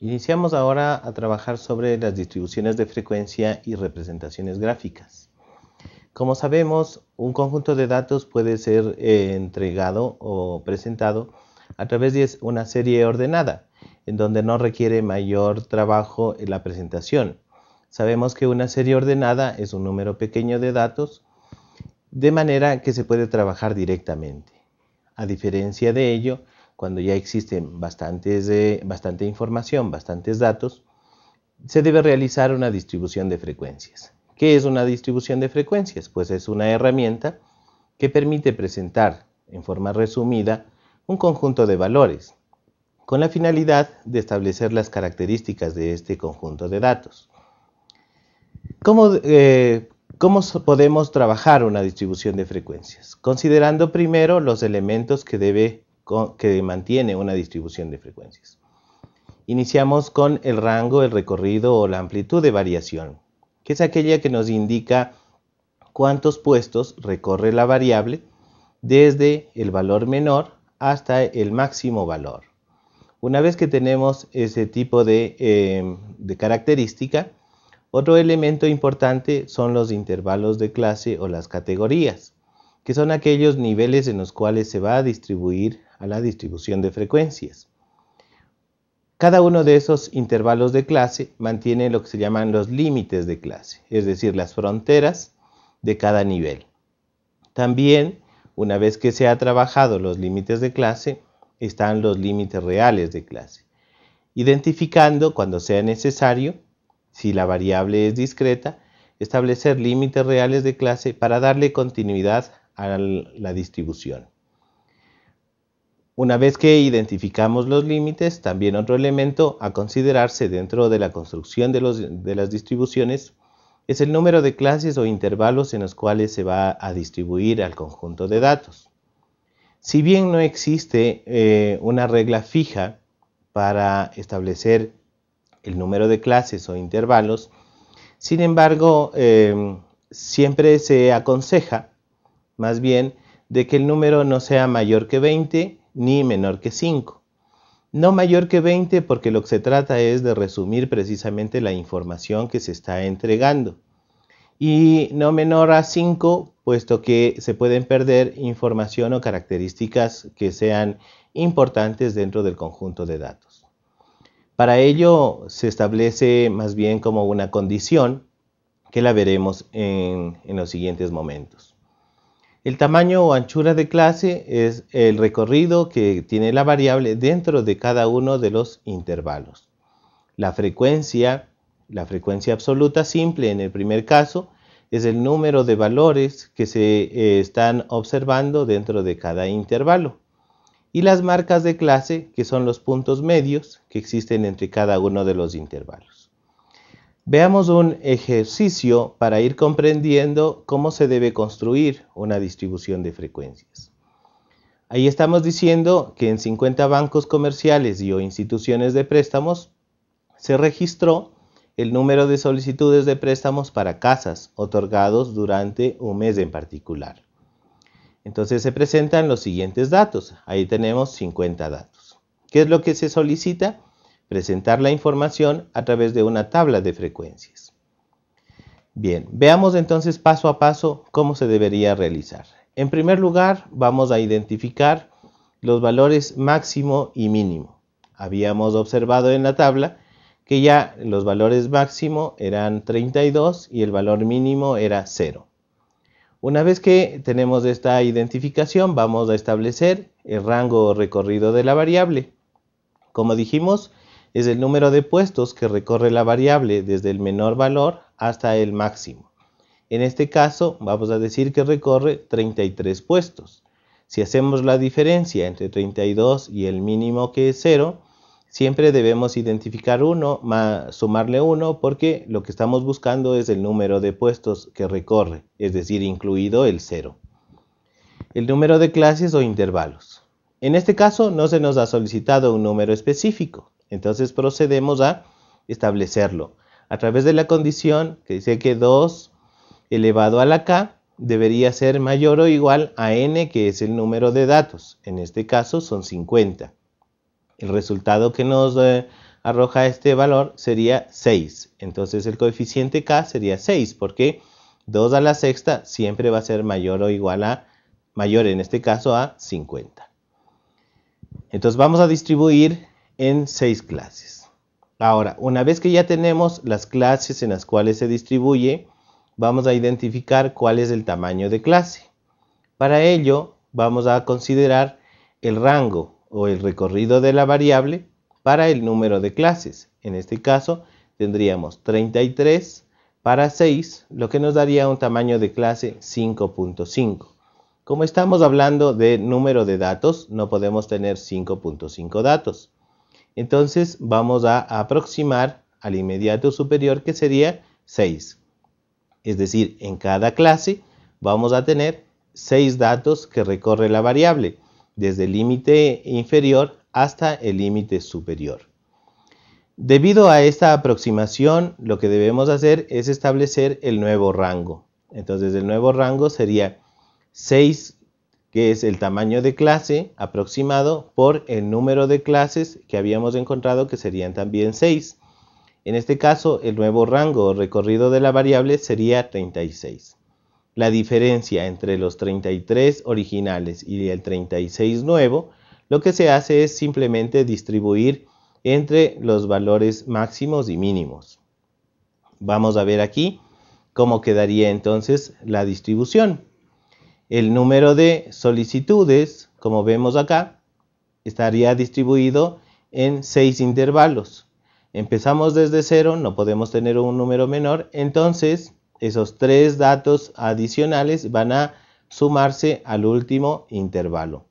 Iniciamos ahora a trabajar sobre las distribuciones de frecuencia y representaciones gráficas. Como sabemos, un conjunto de datos puede ser eh, entregado o presentado a través de una serie ordenada, en donde no requiere mayor trabajo en la presentación. Sabemos que una serie ordenada es un número pequeño de datos, de manera que se puede trabajar directamente. A diferencia de ello, cuando ya existen bastantes, bastante información, bastantes datos, se debe realizar una distribución de frecuencias. ¿Qué es una distribución de frecuencias? Pues es una herramienta que permite presentar en forma resumida un conjunto de valores con la finalidad de establecer las características de este conjunto de datos. ¿Cómo, eh, ¿Cómo, podemos trabajar una distribución de frecuencias? Considerando primero los elementos que debe que mantiene una distribución de frecuencias. Iniciamos con el rango, el recorrido o la amplitud de variación, que es aquella que nos indica cuántos puestos recorre la variable desde el valor menor hasta el máximo valor. Una vez que tenemos ese tipo de, eh, característica, otro elemento importante son los intervalos de clase o las categorías, que son aquellos niveles en los cuales se va a distribuir a la distribución de frecuencias. Cada uno de esos intervalos de clase mantiene lo que se llaman los límites de clase, es decir, las fronteras de cada nivel. También, una vez que se ha trabajado los límites de clase, están los límites reales de clase, identificando cuando sea necesario, si la variable es discreta, establecer límites reales de clase para darle continuidad a la distribución. Una vez que identificamos los límites, también otro elemento a considerarse dentro de la construcción de, las distribuciones es el número de clases o intervalos en los cuales se va a distribuir al conjunto de datos. Si bien no existe eh, una regla fija para establecer el número de clases o intervalos, sin embargo, eh, siempre se aconseja más bien de que el número no sea mayor que 20 ni menor que 5. No mayor que 20 porque lo que se trata es de resumir precisamente la información que se está entregando. Y no menor a 5 puesto que se pueden perder información o características que sean importantes dentro del conjunto de datos. Para ello se establece más bien como una condición que la veremos en, en los siguientes momentos. El tamaño o anchura de clase es el recorrido que tiene la variable dentro de cada uno de los intervalos. La frecuencia, la frecuencia absoluta simple en el primer caso, es el número de valores que se eh, están observando dentro de cada intervalo. Y las marcas de clase, que son los puntos medios que existen entre cada uno de los intervalos. Veamos un ejercicio para ir comprendiendo cómo se debe construir una distribución de frecuencias. Ahí estamos diciendo que en 50 bancos comerciales y o instituciones de préstamos se registró el número de solicitudes de préstamos para casas otorgados durante un mes en particular. Entonces se presentan los siguientes datos. Ahí tenemos 50 datos. ¿Qué es lo que se solicita? Presentar la información a través de una tabla de frecuencias. Bien, veamos entonces paso a paso cómo se debería realizar. En primer lugar, vamos a identificar los valores máximo y mínimo. Habíamos observado en la tabla que ya los valores máximo eran 32 y el valor mínimo era 0. Una vez que tenemos esta identificación, vamos a establecer el rango recorrido de la variable. Como dijimos, es el número de puestos que recorre la variable desde el menor valor hasta el máximo. En este caso vamos a decir que recorre 33 puestos. Si hacemos la diferencia entre 32 y el mínimo que es 0, siempre debemos identificar 1 más sumarle 1 porque lo que estamos buscando es el número de puestos que recorre, es decir, incluido el 0. El número de clases o intervalos. En este caso no se nos ha solicitado un número específico, entonces procedemos a establecerlo a través de la condición que dice que 2 elevado a la k debería ser mayor o igual a n, que es el número de datos. En este caso son 50. El resultado que nos eh, arroja este valor sería 6. Entonces el coeficiente k sería 6 porque 2 a la sexta siempre va a ser mayor o igual a, mayor en este caso a 50. Entonces vamos a distribuir en 6 clases. Ahora, una vez que ya tenemos las clases en las cuales se distribuye, vamos a identificar cuál es el tamaño de clase. Para ello, vamos a considerar el rango o el recorrido de la variable para el número de clases. En este caso, tendríamos 33 para 6, lo que nos daría un tamaño de clase 5.5. Como estamos hablando de número de datos, no podemos tener 5.5 datos. Entonces vamos a aproximar al inmediato superior que sería 6. Es decir, en cada clase vamos a tener 6 datos que recorre la variable, desde el límite inferior hasta el límite superior. Debido a esta aproximación, lo que debemos hacer es establecer el nuevo rango. Entonces el nuevo rango sería 6, que es el tamaño de clase aproximado por el número de clases que habíamos encontrado que serían también 6. En este caso, el nuevo rango recorrido de la variable sería 36. La diferencia entre los 33 originales y el 36 nuevo, lo que se hace es simplemente distribuir entre los valores máximos y mínimos. Vamos a ver aquí cómo quedaría entonces la distribución. El número de solicitudes, como vemos acá, estaría distribuido en seis intervalos. Empezamos desde cero, no podemos tener un número menor, entonces esos tres datos adicionales van a sumarse al último intervalo.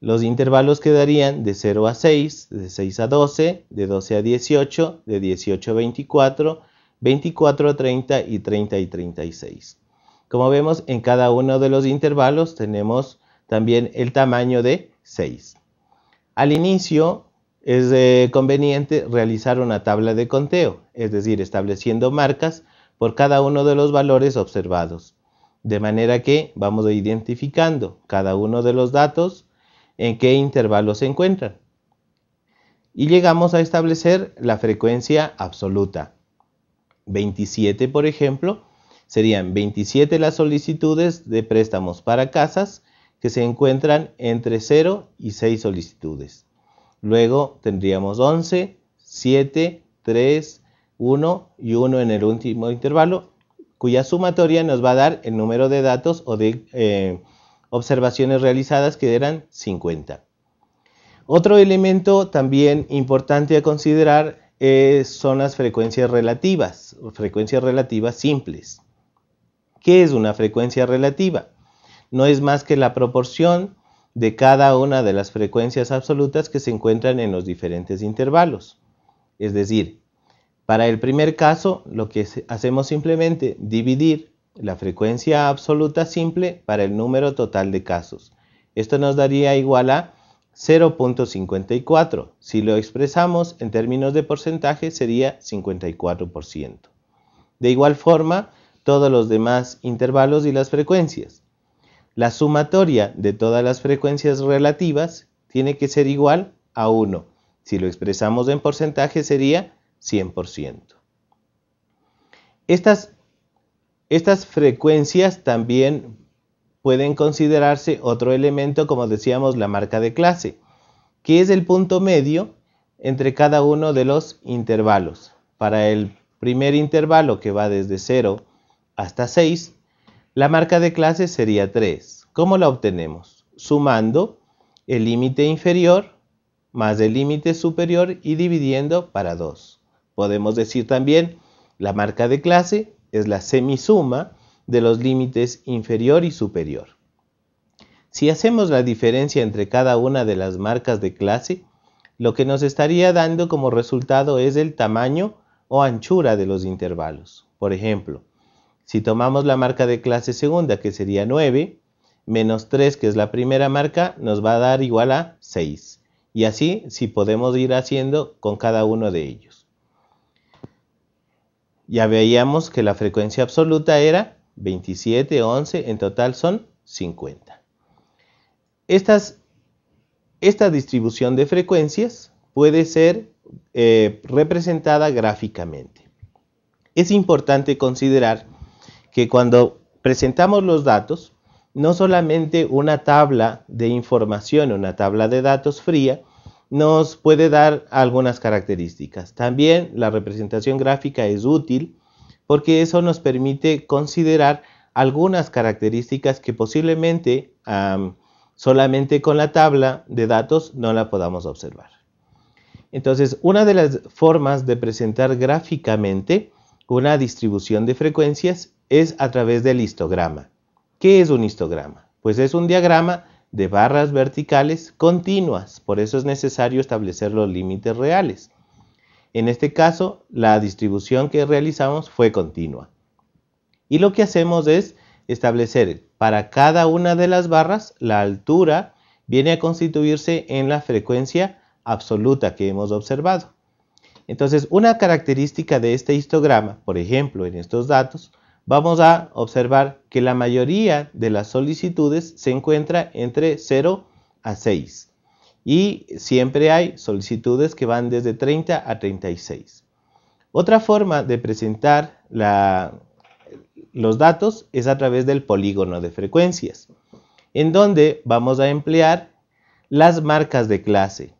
Los intervalos quedarían de 0 a 6, de 6 a 12, de 12 a 18, de 18 a 24, 24 a 30 y 30 y 36. Como vemos, en cada uno de los intervalos tenemos también el tamaño de 6. Al inicio es eh, conveniente realizar una tabla de conteo, es decir, estableciendo marcas por cada uno de los valores observados, de manera que vamos identificando cada uno de los datos en qué intervalo se encuentran. Y llegamos a establecer la frecuencia absoluta. 27, por ejemplo, serían 27 las solicitudes de préstamos para casas que se encuentran entre 0 y 6 solicitudes. Luego tendríamos 11, 7, 3, 1 y 1 en el último intervalo, cuya sumatoria nos va a dar el número de datos o de eh, observaciones realizadas que eran 50. Otro elemento también importante a considerar eh, son las frecuencias relativas, frecuencias relativas simples. ¿Qué es una frecuencia relativa? No es más que la proporción de cada una de las frecuencias absolutas que se encuentran en los diferentes intervalos. Es decir, para el primer caso, lo que hacemos simplemente dividir la frecuencia absoluta simple para el número total de casos. Esto nos daría igual a 0.54. Si lo expresamos en términos de porcentaje sería 54%. De igual forma, todos los demás intervalos y las frecuencias. La sumatoria de todas las frecuencias relativas tiene que ser igual a 1. Si lo expresamos en porcentaje sería 100%. Estas frecuencias también pueden considerarse otro elemento, como decíamos, la marca de clase, que es el punto medio entre cada uno de los intervalos. Para el primer intervalo que va desde 0 hasta 6, la marca de clase sería 3. ¿Cómo la obtenemos? Sumando el límite inferior más el límite superior y dividiendo para 2. Podemos decir también la marca de clase es la semisuma de los límites inferior y superior. Si hacemos la diferencia entre cada una de las marcas de clase, lo que nos estaría dando como resultado es el tamaño o anchura de los intervalos. Por ejemplo, si tomamos la marca de clase segunda, que sería 9, menos 3, que es la primera marca, nos va a dar igual a 6. Y así, si podemos ir haciendo con cada uno de ellos ya veíamos que la frecuencia absoluta era 27, 11, en total son 50. esta distribución de frecuencias puede ser eh, representada gráficamente. Es importante considerar que cuando presentamos los datos, no solamente una tabla de información, una tabla de datos fría, nos puede dar algunas características. También la representación gráfica es útil porque eso nos permite considerar algunas características que posiblemente solamente con la tabla de datos no la podamos observar. Entonces, una de las formas de presentar gráficamente una distribución de frecuencias es a través del histograma. ¿Qué es un histograma? Pues es un diagrama de barras verticales continuas, por eso es necesario establecer los límites reales. En este caso, la distribución que realizamos fue continua. Y lo que hacemos es establecer para cada una de las barras la altura viene a constituirse en la frecuencia absoluta que hemos observado. Entonces, una característica de este histograma, por ejemplo, en estos datos, vamos a observar que la mayoría de las solicitudes se encuentra entre 0 a 6 y siempre hay solicitudes que van desde 30 a 36. Otra forma de presentar los datos es a través del polígono de frecuencias, en donde vamos a emplear las marcas de clase.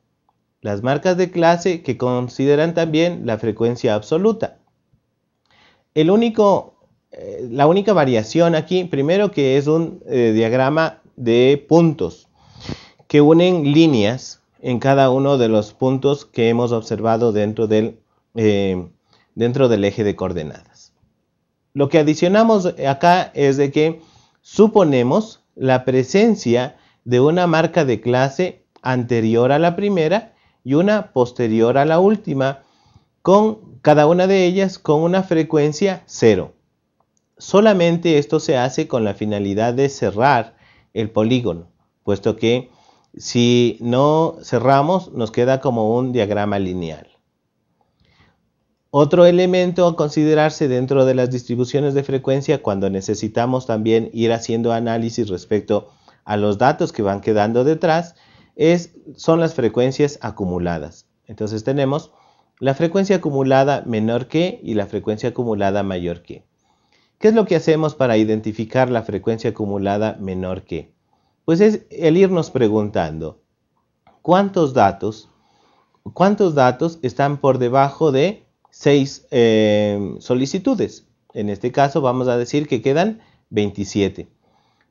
Las marcas de clase que consideran también la frecuencia absoluta. El único eh, la única variación aquí, primero que es un eh, diagrama de puntos que unen líneas en cada uno de los puntos que hemos observado dentro del, eh, dentro del eje de coordenadas. Lo que adicionamos acá es de que suponemos la presencia de una marca de clase anterior a la primera y una posterior a la última, con cada una de ellas con una frecuencia cero. Solamente esto se hace con la finalidad de cerrar el polígono, puesto que si no cerramos nos queda como un diagrama lineal. Otro elemento a considerarse dentro de las distribuciones de frecuencia cuando necesitamos también ir haciendo análisis respecto a los datos que van quedando detrás es, son las frecuencias acumuladas. Entonces tenemos la frecuencia acumulada menor que y la frecuencia acumulada mayor que. ¿Qué es lo que hacemos para identificar la frecuencia acumulada menor que? Pues es el irnos preguntando, ¿cuántos datos, cuántos datos están por debajo de 6 eh, solicitudes? En este caso vamos a decir que quedan 27.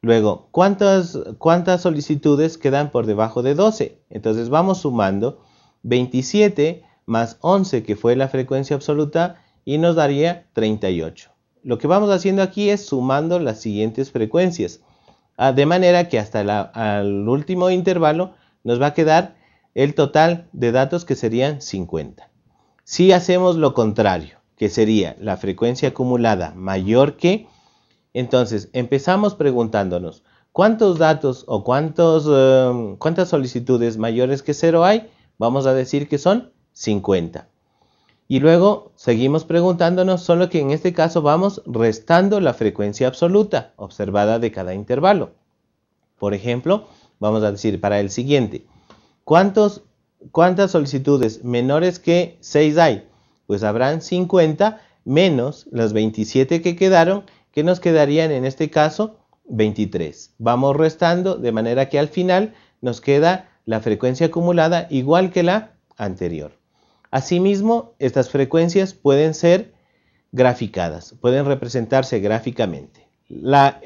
Luego, ¿cuántas, ¿cuántas solicitudes quedan por debajo de 12? Entonces vamos sumando 27 más 11 que fue la frecuencia absoluta y nos daría 38. Lo que vamos haciendo aquí es sumando las siguientes frecuencias, ah, de manera que hasta el último intervalo nos va a quedar el total de datos que serían 50. Si hacemos lo contrario, que sería la frecuencia acumulada mayor que, entonces empezamos preguntándonos, ¿cuántos datos o cuántos, eh, cuántas solicitudes mayores que 0 hay? Vamos a decir que son 50. Y luego seguimos preguntándonos, solo que en este caso vamos restando la frecuencia absoluta observada de cada intervalo. Por ejemplo, vamos a decir para el siguiente, ¿cuántas solicitudes menores que 6 hay? Pues habrán 50 menos las 27 que quedaron, que nos quedarían en este caso 23. Vamos restando de manera que al final nos queda la frecuencia acumulada igual que la anterior. Asimismo, estas frecuencias pueden ser graficadas, pueden representarse gráficamente. La,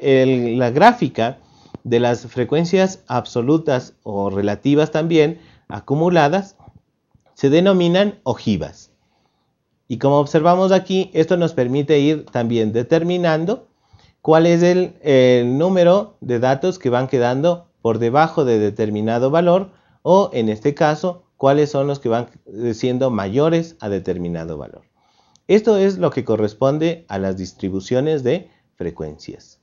gráfica de las frecuencias absolutas o relativas también acumuladas se denominan ojivas. Y como observamos aquí, esto nos permite ir también determinando cuál es el, el, número de datos que van quedando por debajo de determinado valor o en este caso cuáles son los que van siendo mayores a determinado valor. Esto es lo que corresponde a las distribuciones de frecuencias.